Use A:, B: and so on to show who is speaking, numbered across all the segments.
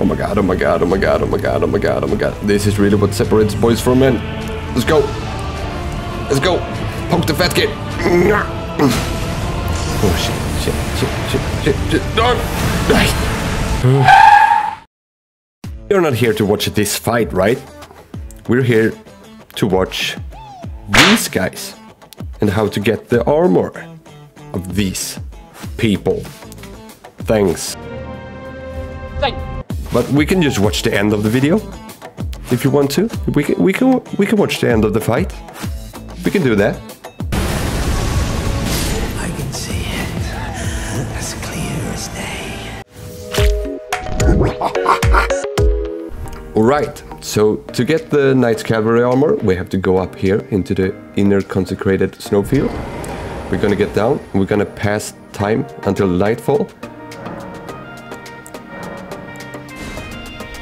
A: Oh my god, oh my god, oh my god, oh my god, oh my god, oh my god. This is really what separates boys from men. Let's go. Let's go. Poke the fat kid. Oh shit, shit, shit, shit, shit, shit. Dog. You're not here to watch this fight, right? We're here to watch these guys and how to get the armor of these people. Thanks. But we can just watch the end of the video if you want to. We can we can we can watch the end of the fight. We can do that.
B: I can see it as clear as day.
A: All right. So to get the Night's Cavalry armor, we have to go up here into the inner consecrated snowfield. We're gonna get down. We're gonna pass time until nightfall.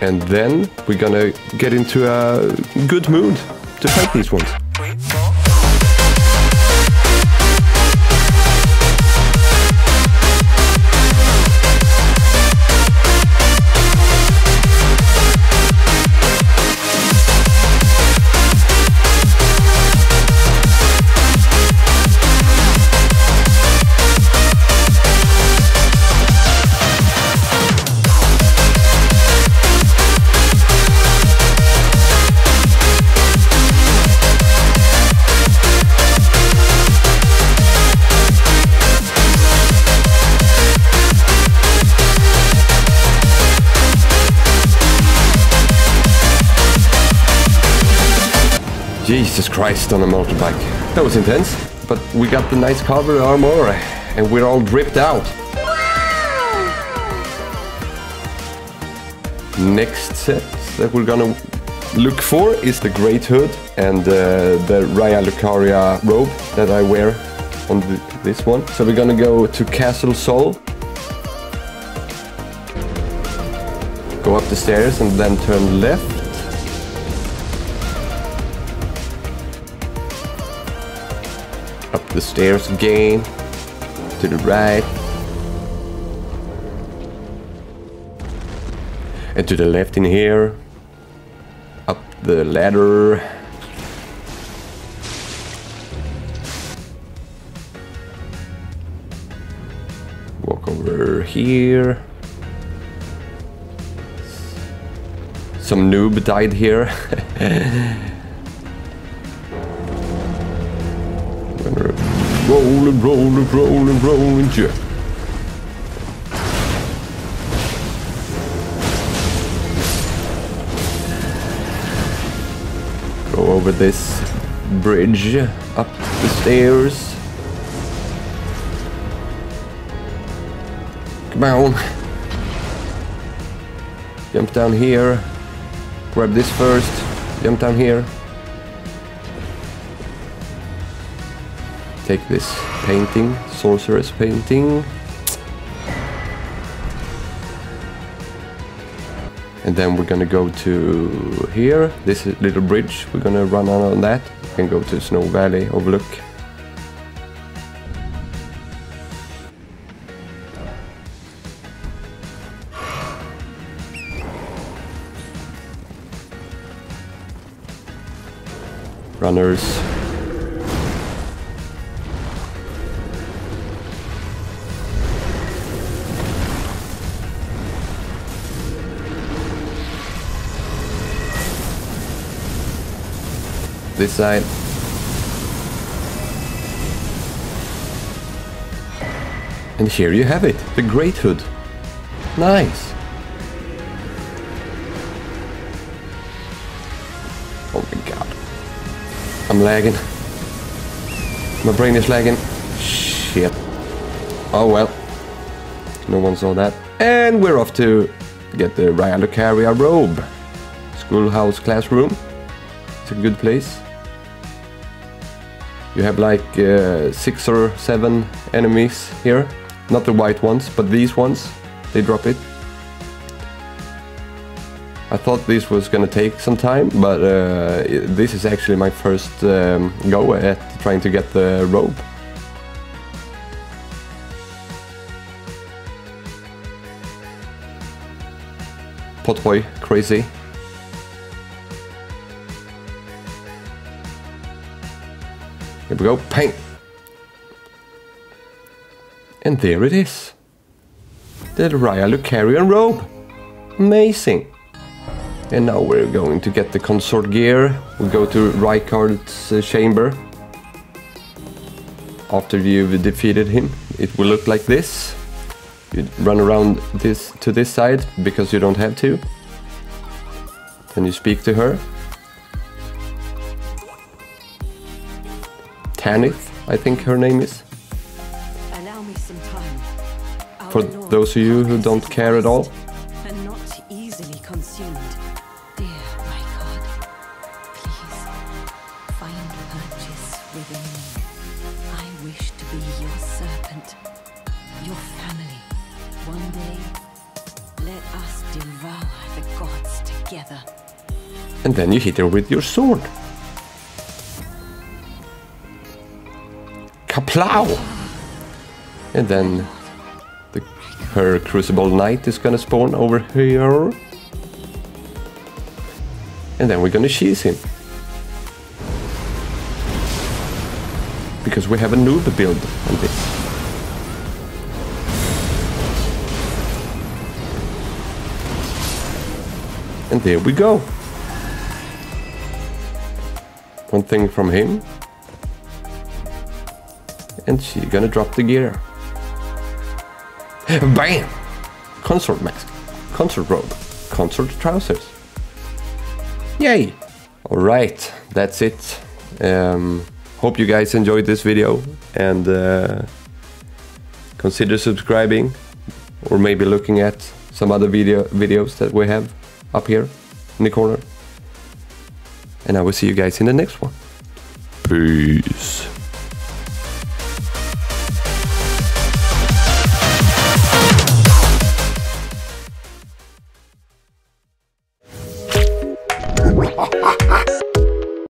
A: And then we're gonna get into a good mood to fight these ones. Jesus Christ on a motorbike. That was intense. But we got the Night's Cavalry armor and we're all dripped out. Next set that we're gonna look for is the Great Hood and uh, the Raya Lucaria robe that I wear on the, this one. So we're gonna go to Castle Sol. Go up the stairs and then turn left. Up the stairs again. To the right. And to the left in here. Up the ladder. Walk over here. Some noob died here. roll and roll and roll and roll and yeah. Go over this bridge, up the stairs. Come on. Jump down here. Grab this first. Jump down here. Take this painting, sorceress painting. And then we're gonna go to here, this little bridge. We're gonna run out on that and go to Snow Valley Overlook. Runners. This side. And here you have it, the Great Hood. Nice. Oh my god. I'm lagging. My brain is lagging. Shit. Oh well. No one saw that. And we're off to get the Raya Lucaria robe. Schoolhouse classroom. A good place. You have like uh, six or seven enemies here. Not the white ones, but these ones. They drop it. I thought this was gonna take some time, but uh, this is actually my first um, go at trying to get the robe. Potboy crazy. Here we go, paint. And there it is. The Raya Lucarian robe. Amazing. And now we're going to get the consort gear. We go to Rykard's uh, chamber. After you've defeated him, it will look like this. You run around this to this side because you don't have to. Then you speak to her. Tanith, I think her name is.
C: Allow me some time.
A: For those of you who don't care at all.
C: And not easily consumed. Dear my God, please
A: Kaplow! And then the, her Crucible Knight is gonna spawn over here. And then we're gonna cheese him. Because we have a noob build on this. And there we go. One thing from him. And she gonna drop the gear. BAM! Consort mask, consort robe, consort trousers. Yay! Alright, that's it. Um, hope you guys enjoyed this video and uh, consider subscribing or maybe looking at some other video videos that we have up here in the corner. And I will see you guys in the next one. Peace.